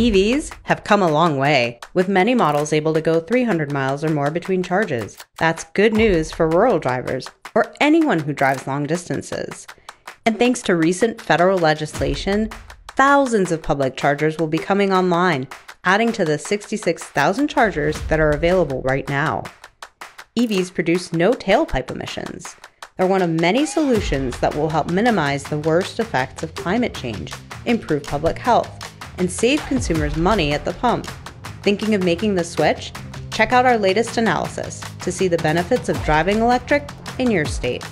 EVs have come a long way, with many models able to go 300 miles or more between charges. That's good news for rural drivers or anyone who drives long distances. And thanks to recent federal legislation, thousands of public chargers will be coming online, adding to the 66,000 chargers that are available right now. EVs produce no tailpipe emissions. They're one of many solutions that will help minimize the worst effects of climate change, improve public health, and save consumers money at the pump. Thinking of making the switch? Check out our latest analysis to see the benefits of driving electric in your state.